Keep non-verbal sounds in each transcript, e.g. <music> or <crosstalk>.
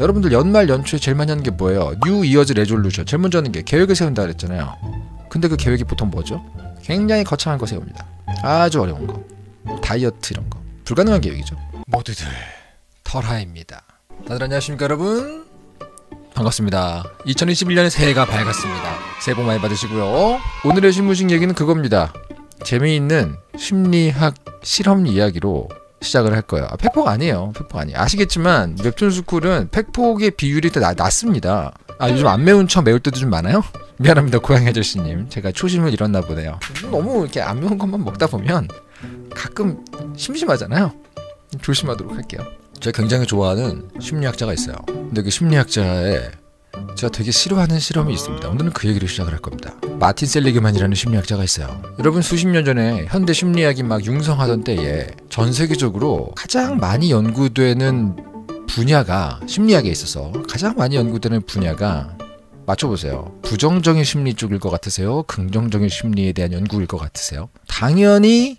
여러분들 연말 연초에 제일 많이 하는 게 뭐예요? New Year's resolution. 제일 먼저 하는 게 계획을 세운다 그랬잖아요. 근데 그 계획이 보통 뭐죠? 굉장히 거창한 거 세웁니다. 아주 어려운 거. 다이어트 이런 거. 불가능한 계획이죠. 모두들 털하입니다. 다들 안녕하십니까 여러분? 반갑습니다. 2021년의 새해가 밝았습니다. 새해 복 많이 받으시고요. 오늘의 신문식 얘기는 그겁니다. 재미있는 심리학 실험 이야기로 시작을 할 거예요. 아, 팩폭 아니에요. 팩폭 아니에요. 아시겠지만 웹툰 스쿨은 팩폭의 비율이 더 나- 낮습니다. 아 요즘 안 매운 척 매울 때도 좀 많아요? <laughs> 미안합니다 고양이 아저씨님 제가 초심을 잃었나 보네요 너무 이렇게 안 매운 것만 먹다 보면 가끔 심심하잖아요 조심하도록 할게요 제가 굉장히 좋아하는 심리학자가 있어요 근데 그 심리학자의 제가 되게 싫어하는 실험이 있습니다. 오늘은 그 얘기를 시작을 할 겁니다. 마틴 셀리그만이라는 심리학자가 있어요. 여러분 수십 년 전에 현대 심리학이 막 융성하던 때에 전 세계적으로 가장 많이 연구되는 분야가 심리학에 있어서 가장 많이 연구되는 분야가 맞춰보세요. 부정적인 심리 쪽일 것 같으세요? 긍정적인 심리에 대한 연구일 것 같으세요? 당연히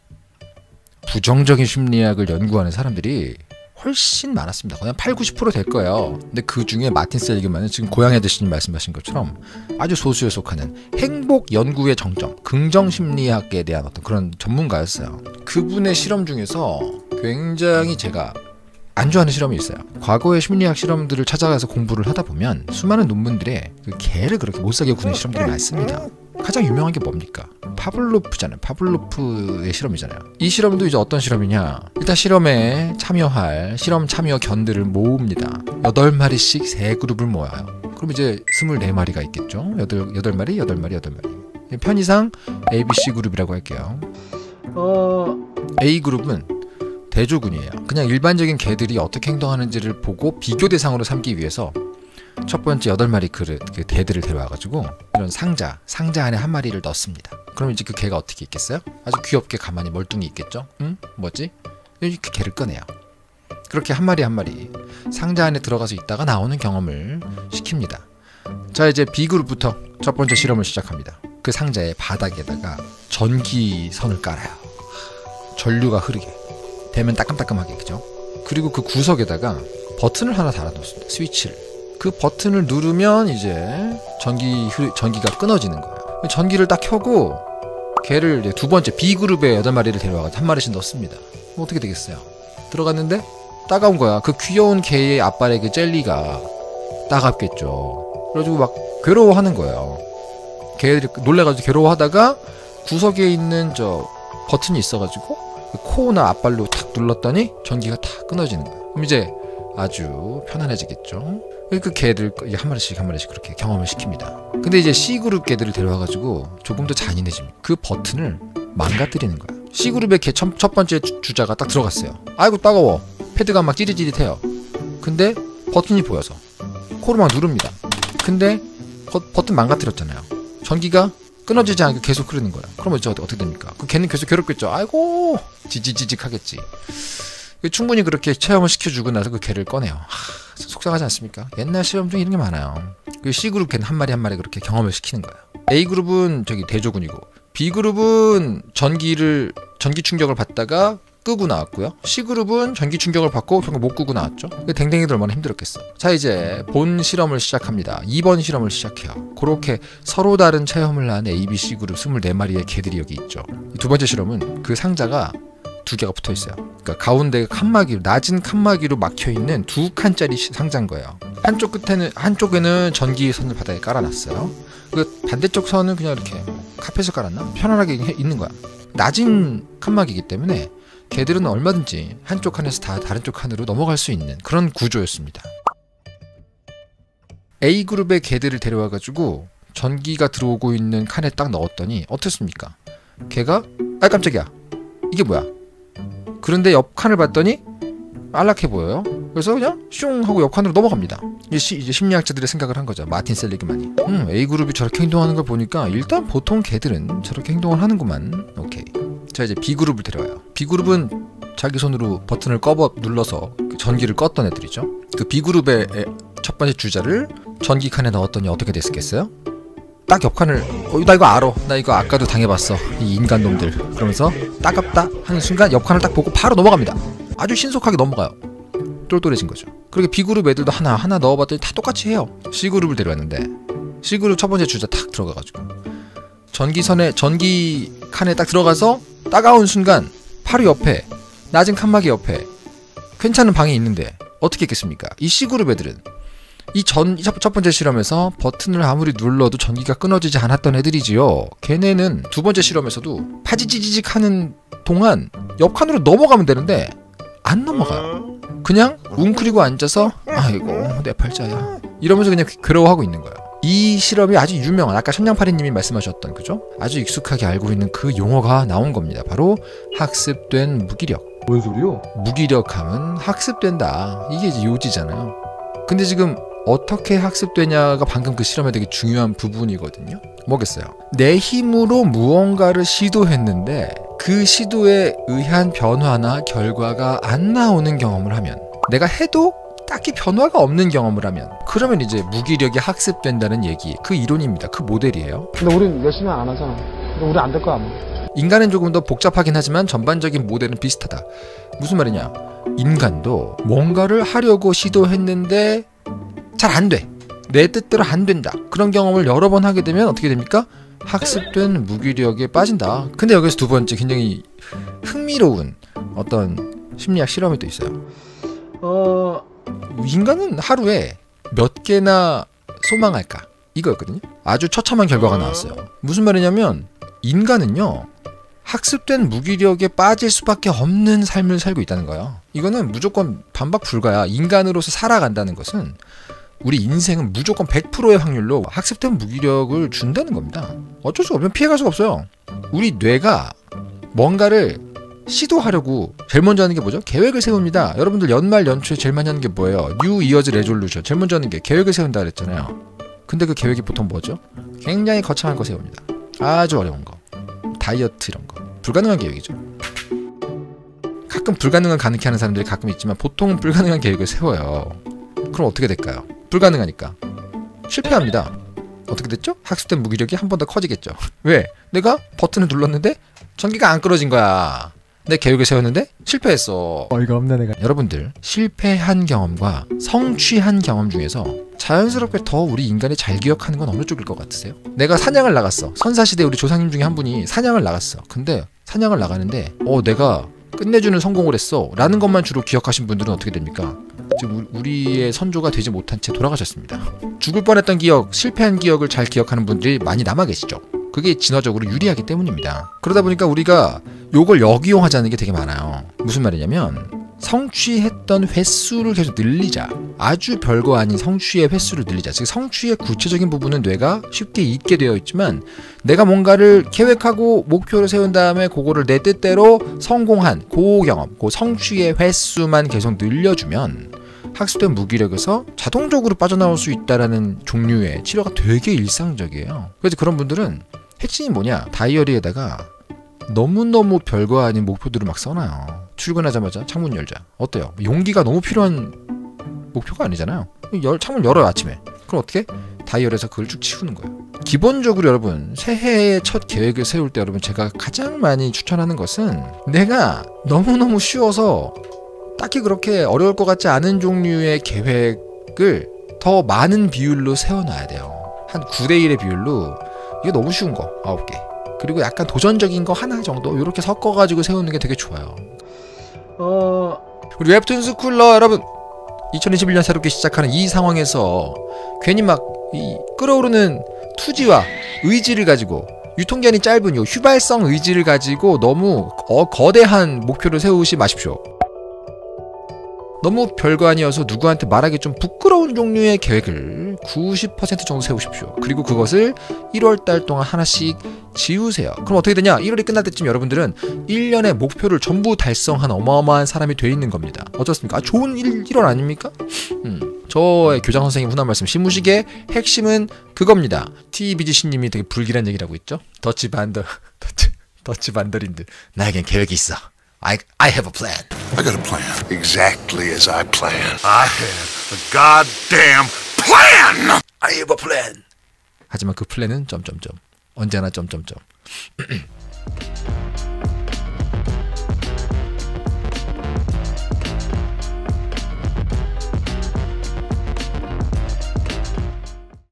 부정적인 심리학을 연구하는 사람들이 훨씬 많았습니다. 그냥 8, 90%될 거예요. 근데 그 중에 마틴 셀리그만은 지금 고양이 아저씨님 말씀하신 것처럼 아주 소수에 속하는 행복 연구의 정점, 긍정 심리학에 대한 어떤 그런 전문가였어요. 그분의 실험 중에서 굉장히 제가 안 좋아하는 실험이 있어요. 과거의 심리학 실험들을 찾아가서 공부를 하다 보면 수많은 논문들에 그 개를 그렇게 못사게 구는 실험들이 많습니다. 가장 유명한 게 뭡니까? 파블로프잖아요. 파블로프의 실험이잖아요. 이 실험도 이제 어떤 실험이냐? 일단 실험에 참여할 실험 참여 견들을 모읍니다. 8마리씩 세 그룹을 모아요. 그럼 이제 24마리가 있겠죠? 8, 8마리, 8마리, 8마리. 편의상 ABC 그룹이라고 할게요. 어... A 그룹은 대조군이에요. 그냥 일반적인 개들이 어떻게 행동하는지를 보고 비교 대상으로 삼기 위해서 첫 번째 여덟 마리 그릇 그 개들을 데려와가지고 이런 상자 상자 안에 한 마리를 넣습니다. 그럼 이제 그 개가 어떻게 있겠어요? 아주 귀엽게 가만히 멀뚱히 있겠죠? 응? 뭐지? 이렇게 개를 꺼내요. 그렇게 한 마리 한 마리 상자 안에 들어가서 있다가 나오는 경험을 시킵니다. 자 이제 B 그룹부터 첫 번째 실험을 시작합니다. 그 상자의 바닥에다가 전기선을 깔아요. 전류가 흐르게 되면 따끔따끔하게 그죠? 그리고 그 구석에다가 버튼을 하나 달아놓습니다. 스위치를. 그 버튼을 누르면 이제 전기 흐- 전기가 끊어지는 거예요. 전기를 딱 켜고 개를 두 번째 B 그룹의 여덟 마리를 데려와서 한 마리씩 넣습니다. 어떻게 되겠어요? 들어갔는데 따가운 거야. 그 귀여운 개의 앞발의 그 젤리가 따갑겠죠. 그래가지고 막 괴로워하는 거예요. 개들이 놀래가지고 괴로워하다가 구석에 있는 저 버튼이 있어가지고 그 코나 앞발로 탁 눌렀더니 전기가 탁 끊어지는 거예요. 그럼 이제 아주 편안해지겠죠. 그 개들 한 마리씩 한 마리씩 그렇게 경험을 시킵니다. 근데 이제 C 그룹 개들을 데려와가지고 조금 더 잔인해집니다. 그 버튼을 망가뜨리는 거야. C 그룹의 개첫 번째 주- 주자가 딱 들어갔어요. 아이고 따가워. 패드가 막 찌릿찌릿해요. 근데 버튼이 보여서 코로 막 누릅니다. 근데 버, 버튼 망가뜨렸잖아요. 전기가 끊어지지 않게 계속 흐르는 거야. 그럼 이제 어떻게 됩니까? 그 개는 계속 괴롭겠죠. 아이고 지지지직 하겠지. 충분히 그렇게 체험을 시켜주고 나서 그 개를 꺼내요. 하, 속상하지 않습니까? 옛날 시험 중에 이런 게 많아요. 그 C 그룹 개는 한 마리 한 마리 그렇게 경험을 시키는 거예요. A 그룹은 저기 대조군이고 B 그룹은 전기를 전기 충격을 받다가 끄고 나왔고요. C 그룹은 전기 충격을 받고 결국 못 끄고 나왔죠. 그 댕댕이들 얼마나 힘들었겠어. 자 이제 본 실험을 시작합니다. 2번 실험을 시작해요. 그렇게 서로 다른 체험을 한 A, B, C 그룹 24마리의 개들이 여기 있죠. 이두 번째 실험은 그 상자가 두 개가 붙어 있어요. 그러니까 가운데 칸막이로 낮은 칸막이로 막혀 있는 두 칸짜리 시- 상자인 거예요. 한쪽 끝에는 한쪽에는 전기 선을 바닥에 깔아놨어요. 그 반대쪽 선은 그냥 이렇게 카펫을 깔았나? 편안하게 해- 있는 거야. 낮은 칸막이기 때문에 개들은 얼마든지 한쪽 칸에서 다 다른 쪽 칸으로 넘어갈 수 있는 그런 구조였습니다. A 그룹의 개들을 데려와 가지고 전기가 들어오고 있는 칸에 딱 넣었더니 어떻습니까? 개가 아 깜짝이야. 이게 뭐야? 그런데 옆 칸을 봤더니 안락해 보여요. 그래서 그냥 슝 하고 옆 칸으로 넘어갑니다. 이제, 시- 이제 심리학자들의 생각을 한 거죠. 마틴 셀리그만이. 음, A 그룹이 저렇게 행동하는 걸 보니까 일단 보통 개들은 저렇게 행동을 하는구만. 오케이. 자 이제 B 그룹을 데려와요. B 그룹은 자기 손으로 버튼을 꺼버 눌러서 그 전기를 껐던 애들이죠. 그 B 그룹의 애- 첫 번째 주자를 전기 칸에 넣었더니 어떻게 됐겠어요? 딱 옆칸을 어, 나 이거 알아. 나 이거 아까도 당해봤어. 이 인간 놈들. 그러면서 따갑다 하는 순간 옆칸을 딱 보고 바로 넘어갑니다. 아주 신속하게 넘어가요. 똘똘해진 거죠. 그렇게 B그룹 애들도 하나 하나 넣어봤더니 다 똑같이 해요. C그룹을 데려왔는데 C그룹 첫 번째 주자 탁 들어가가지고 전기선에 전기 칸에 딱 들어가서 따가운 순간 바로 옆에 낮은 칸막이 옆에 괜찮은 방이 있는데 어떻게 했겠습니까? 이 C그룹 애들은 이전첫 번째 실험에서 버튼을 아무리 눌러도 전기가 끊어지지 않았던 애들이지요. 걔네는 두 번째 실험에서도 파지지지직 하는 동안 옆 칸으로 넘어가면 되는데 안 넘어가요. 그냥 웅크리고 앉아서 아이고 내 팔자야 이러면서 그냥 괴로워하고 있는 거예요. 이 실험이 아주 유명한 아까 천냥파리님이 말씀하셨던 그죠? 아주 익숙하게 알고 있는 그 용어가 나온 겁니다. 바로 학습된 무기력. 뭔 소리요? 무기력함은 학습된다. 이게 이제 요지잖아요. 근데 지금 어떻게 학습되냐가 방금 그 실험의 되게 중요한 부분이거든요. 뭐겠어요? 내 힘으로 무언가를 시도했는데 그 시도에 의한 변화나 결과가 안 나오는 경험을 하면 내가 해도 딱히 변화가 없는 경험을 하면 그러면 이제 무기력이 학습된다는 얘기 그 이론입니다. 그 모델이에요. 근데 우린 열심히 안 하잖아. 근데 우리 안 될 거야 아마. 인간은 조금 더 복잡하긴 하지만 전반적인 모델은 비슷하다. 무슨 말이냐? 인간도 뭔가를 하려고 시도했는데 잘 안 돼. 내 뜻대로 안 된다. 그런 경험을 여러 번 하게 되면 어떻게 됩니까? 학습된 무기력에 빠진다. 근데 여기서 두 번째 굉장히 흥미로운 어떤 심리학 실험이 또 있어요. 어 인간은 하루에 몇 개나 소망할까? 이거였거든요. 아주 처참한 결과가 나왔어요. 무슨 말이냐면 인간은요. 학습된 무기력에 빠질 수밖에 없는 삶을 살고 있다는 거예요. 이거는 무조건 반박 불가야. 인간으로서 살아간다는 것은 우리 인생은 무조건 100%의 확률로 학습된 무기력을 준다는 겁니다. 어쩔 수가 없으면 피해갈 수가 없어요. 우리 뇌가 뭔가를 시도하려고 제일 먼저 하는 게 뭐죠? 계획을 세웁니다. 여러분들 연말 연초에 제일 많이 하는 게 뭐예요? New Year's resolution. 제일 먼저 하는 게 계획을 세운다 그랬잖아요. 근데 그 계획이 보통 뭐죠? 굉장히 거창한 거 세웁니다. 아주 어려운 거. 다이어트 이런 거. 불가능한 계획이죠. 가끔 불가능한 가능히 하는 사람들이 가끔 있지만 보통은 불가능한 계획을 세워요. 그럼 어떻게 될까요? 불가능하니까 실패합니다. 어떻게 됐죠? 학습된 무기력이 한 번 더 커지겠죠. <laughs> 왜? 내가 버튼을 눌렀는데 전기가 안 끌어진 거야. 내 계획을 세웠는데 실패했어. 어이가 없네 내가. 여러분들 실패한 경험과 성취한 경험 중에서 자연스럽게 더 우리 인간이 잘 기억하는 건 어느 쪽일 것 같으세요? 내가 사냥을 나갔어. 선사시대 우리 조상님 중에 한 분이 사냥을 나갔어. 근데 사냥을 나가는데 어 내가 끝내주는 성공을 했어 라는 것만 주로 기억하신 분들은 어떻게 됩니까? 지금 우- 우리의 선조가 되지 못한 채 돌아가셨습니다. 죽을 뻔했던 기억, 실패한 기억을 잘 기억하는 분들이 많이 남아 계시죠. 그게 진화적으로 유리하기 때문입니다. 그러다 보니까 우리가 요걸 역이용하자는 게 되게 많아요. 무슨 말이냐면 성취했던 횟수를 계속 늘리자. 아주 별거 아닌 성취의 횟수를 늘리자. 즉 성취의 구체적인 부분은 뇌가 쉽게 잊게 되어 있지만 내가 뭔가를 계획하고 목표를 세운 다음에 그거를 내 뜻대로 성공한 그 경험, 그 성취의 횟수만 계속 늘려주면 학습된 무기력에서 자동적으로 빠져나올 수 있다라는 종류의 치료가 되게 일상적이에요. 그래서 그런 분들은 핵심이 뭐냐? 다이어리에다가 너무너무 별거 아닌 목표들을 막 써놔요. 출근하자마자 창문 열자. 어때요? 용기가 너무 필요한 목표가 아니잖아요. 열, 창문 열어요, 아침에. 그럼 어떻게? 다이어리에서 그걸 쭉 치우는 거예요. 기본적으로 여러분, 새해의 첫 계획을 세울 때 여러분, 제가 가장 많이 추천하는 것은 내가 너무너무 쉬워서 딱히 그렇게 어려울 것 같지 않은 종류의 계획을 더 많은 비율로 세워놔야 돼요. 한 9대1의 비율로 이게 너무 쉬운 거 9개. 그리고 약간 도전적인 거 하나 정도 이렇게 섞어가지고 세우는 게 되게 좋아요. 어 우리 웹툰 스쿨러 여러분 2021년 새롭게 시작하는 이 상황에서 괜히 막이 끓어오르는 투지와 의지를 가지고 유통기한이 짧은 요 휘발성 의지를 가지고 너무 어, 거대한 목표를 세우지 마십시오. 너무 별거 아니어서 누구한테 말하기 좀 부끄러운 종류의 계획을 90% 정도 세우십시오. 그리고 그것을 1월 달 동안 하나씩 지우세요. 그럼 어떻게 되냐? 1월이 끝날 때쯤 여러분들은 1년의 목표를 전부 달성한 어마어마한 사람이 돼 있는 겁니다. 어떻습니까? 아, 좋은 1, 1월 아닙니까? 음, 저의 교장 선생님 훈한 말씀 신무식의 핵심은 그겁니다. TBGC님이 되게 불길한 얘기를 하고 있죠. 더치 반더, <laughs> 더치, 더치 반더린드. 나에겐 계획이 있어. I, I have a plan. I got a plan. Exactly as I planned. I have a goddamn plan! I have a plan. 하지만 그 플랜은 점점점 언제나 점점점. <clears throat>